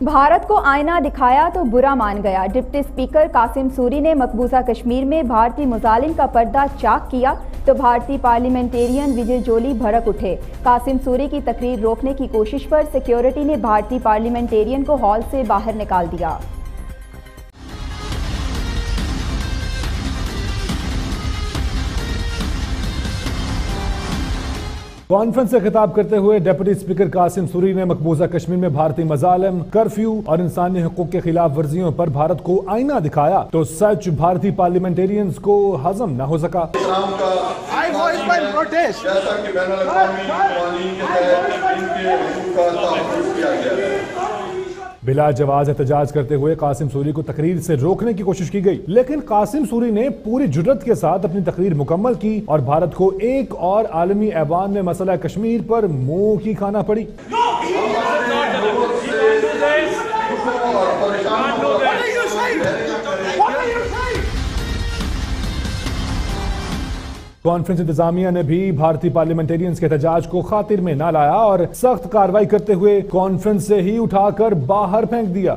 بھارت کو آئینہ دکھایا تو برا مان گیا۔ ڈپٹی سپیکر قاسم سوری نے مقبوضہ کشمیر میں بھارتی مظالم کا پردہ چاک کیا تو بھارتی پارلیمنٹیرین وجے جولی بھڑک اٹھے۔ قاسم سوری کی تقریر روکنے کی کوشش پر سیکیورٹی نے بھارتی پارلیمنٹیرین کو ہال سے باہر نکال دیا۔ کانفرنس سے خطاب کرتے ہوئے ڈیپٹی سپیکر قاسم سوری نے مقبوضہ کشمیر میں بھارتی مظالم کرفیو اور انسانی حقوق کے خلاف ورزیوں پر بھارت کو آئینہ دکھایا تو سچ بھارتی پارلیمنٹیرینز کو ہضم نہ ہو سکا۔ کا جیسا کہ بین الاقوامی قوانین کے تحت ان کے حقوق کا تحفظ کیا گیا۔ ہے بلا جواز احتجاج کرتے ہوئے قاسم سوری کو تقریر سے روکنے کی کوشش کی گئی۔ لیکن قاسم سوری نے پوری جرت کے ساتھ اپنی تقریر مکمل کی اور بھارت کو ایک اور عالمی ایوان میں مسئلہ کشمیر پر منہ کی کھانا پڑی۔ کانفرنس انتظامیہ نے بھی بھارتی پارلیمنٹیرینز کے احتجاج کو خاطر میں نہ لایا اور سخت کاروائی کرتے ہوئے کانفرنس سے ہی اٹھا کر باہر پھینک دیا۔